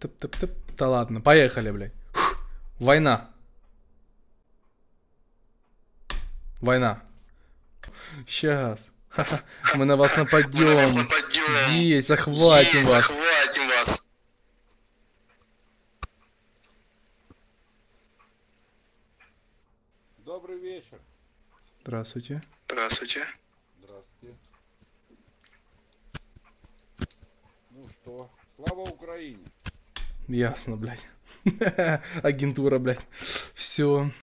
Тып-тып-тып-тып. Да ладно, поехали, блядь. Фух. Война. Война. Сейчас. Мы на вас нападем. Есть, захватим вас. Захватим вас. Добрый вечер. Здравствуйте. Здравствуйте. Здравствуйте. Ну что, слава Украине. Ясно, блядь. Агентура, блядь. Все.